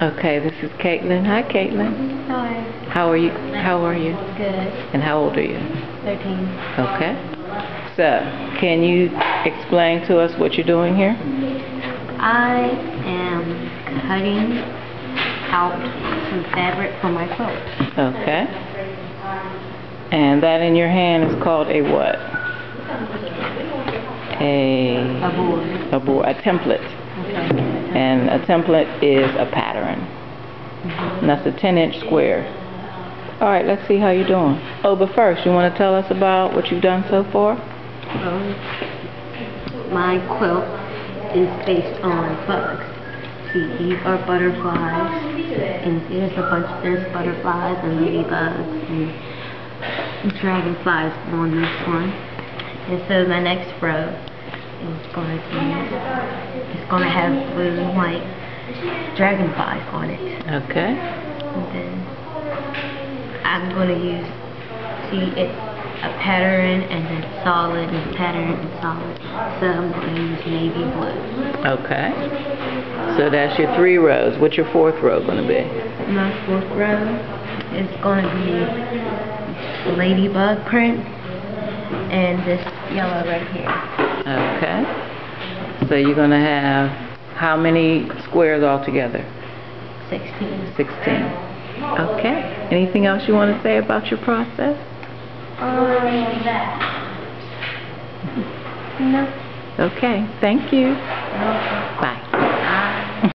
Okay, this is Kaitlynn. Hi, Kaitlynn. Hi. How are you? How are you? Good. And how old are you? 13. Okay. So, can you explain to us what you're doing here? I am cutting out some fabric for my quilt. Okay. And that in your hand is called a what? A A board. a board, a template. Okay. And a template is a pattern. And that's a 10 inch square. All right, let's see how you're doing. Oh, but first, you want to tell us about what you've done so far? Um, my quilt is based on bugs. See, these are butterflies, and there's a bunch, there's butterflies and ladybugs and dragonflies on this one. And so my next row going to be, it's going to have blue and white dragonflies on it. Okay. And then I'm going to use, see, it's a pattern and then solid and pattern and solid. So I'm going to use navy blue. Okay. So that's your three rows. What's your fourth row going to be? My fourth row is going to be ladybug print and this yellow right here. Okay. So you're going to have how many squares altogether? 16. 16. Okay. Anything else you want to say about your process? Um, no. Okay. Thank you. Bye.